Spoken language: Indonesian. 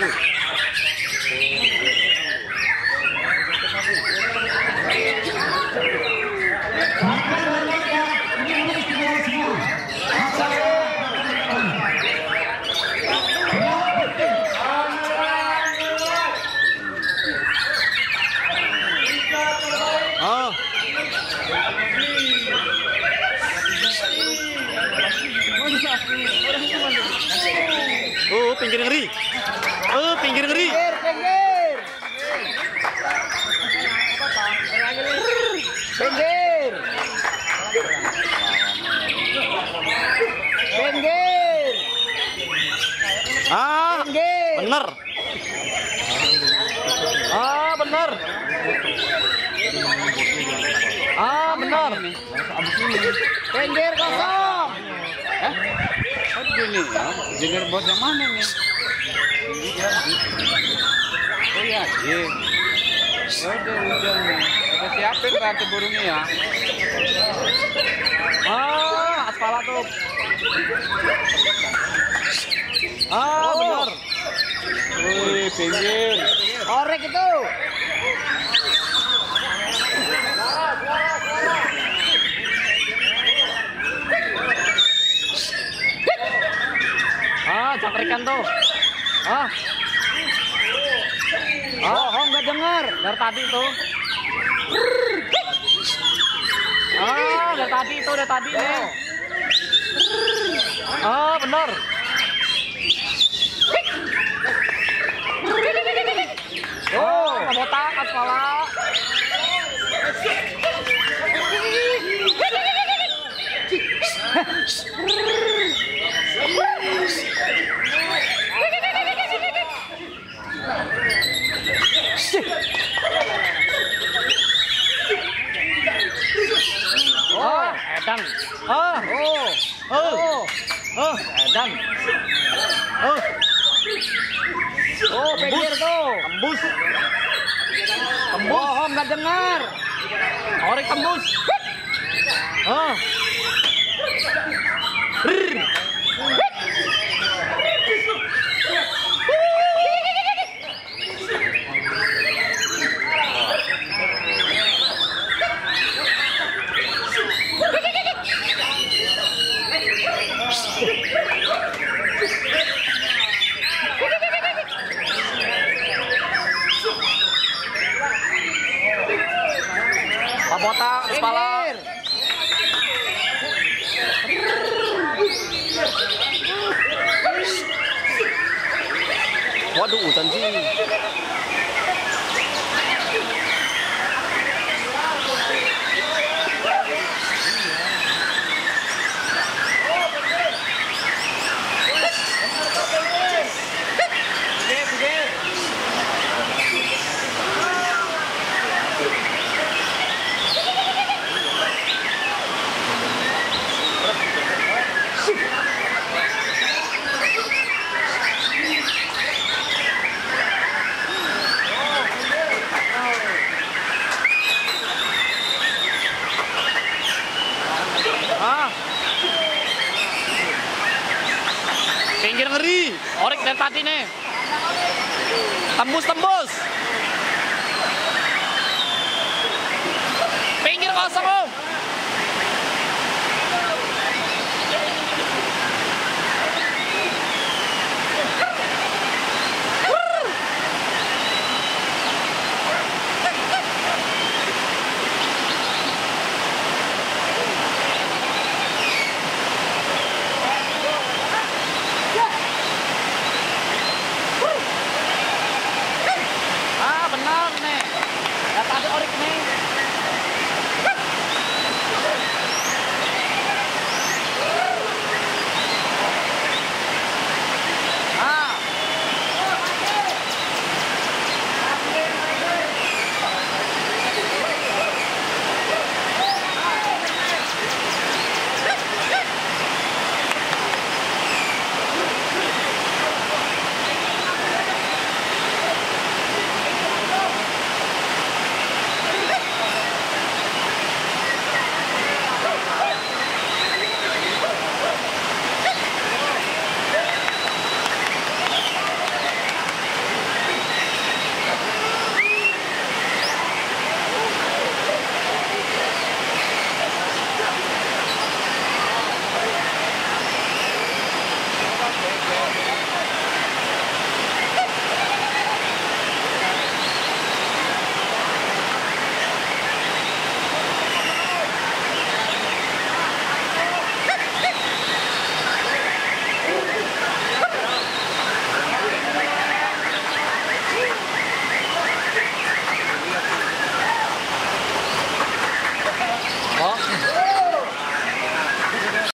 Oh. Pinggir ngeri. Oh, pinggir ngeri. Pinggir, pinggir. Pinggir. Pinggir. Ah, Pinggir. bener. Ah, bener. Ah, bener. Pinggir kosong. Gini ya, junior bos yang mana nih? Oh iya. Ya udah hujan nih. Kita siapin berarti burungnya ya. Ah, aspal tuh. Ah, bener. Wih, pinggir. Orek itu. Ah, cakrikan tuh. Ah. Ah, Oh, nggak dengar. dari tadi tuh. Ah, dari tadi itu, dari tadi nih. Ah, bener. Oh, botak aspala. Oh, edan. Ah, Oh. oh, oh, edan. Oh, Oh, pinggir tuh. tembus. Oh, nggak dengar. Orek tembus. Oh. Pabotak, kepala. Waduh, hujan sih. Ah. Pinggir ngeri. Orek dari tadi nih. Tembus tembus. Pinggir kosong om.